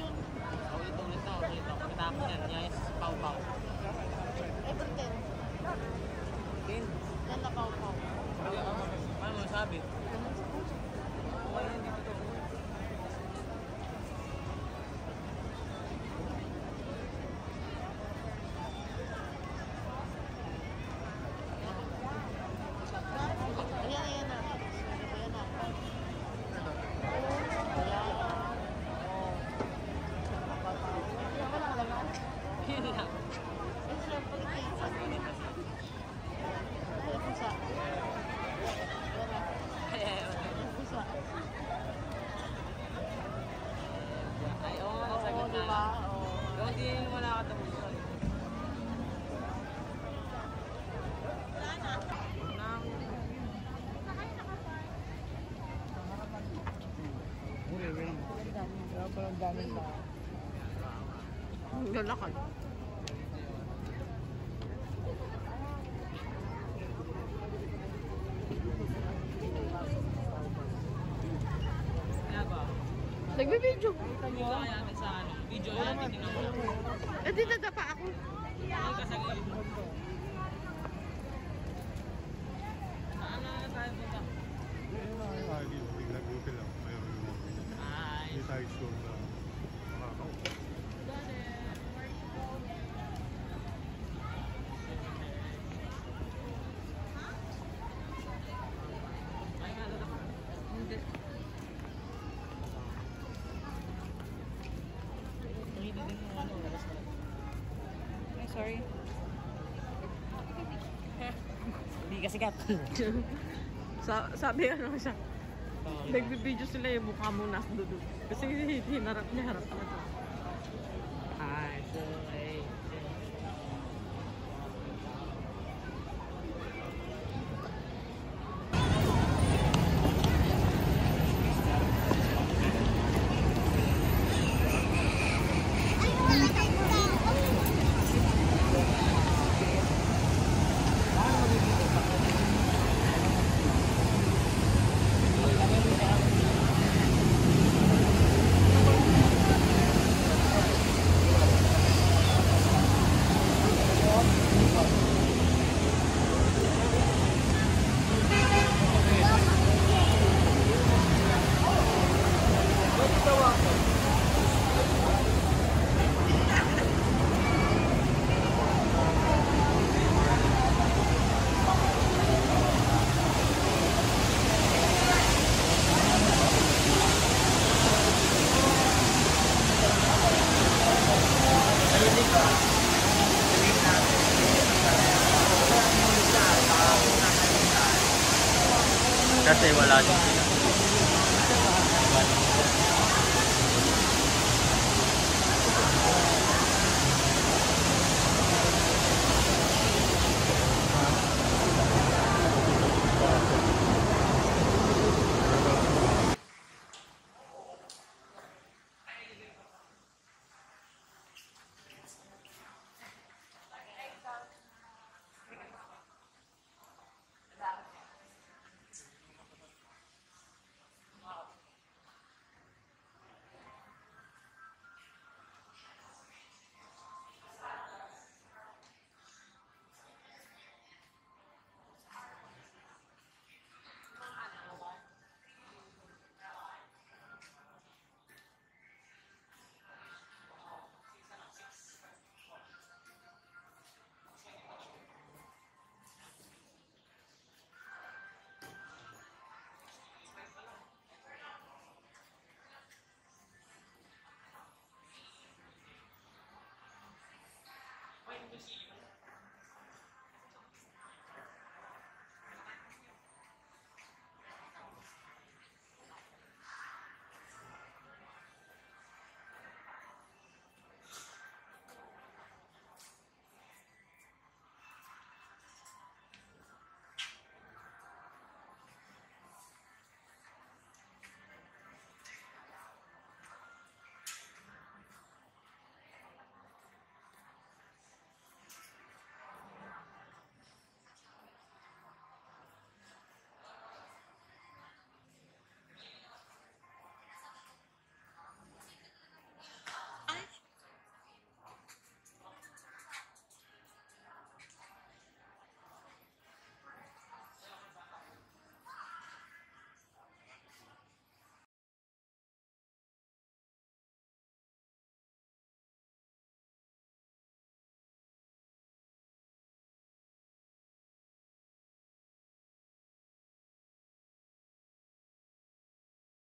you. Ang lalakad. Nagbibidyo. Video yan, titignan mo lang. Eh, dinadapa ako. Ang kasagay. Sorry. Hindi ka sikat. Sa sabi ano siya. Nagbibideo sila yung mukha mo nasa dudu. Kasi hinarap niya, harap na to. Ay, so... kasi wala dito. Yes.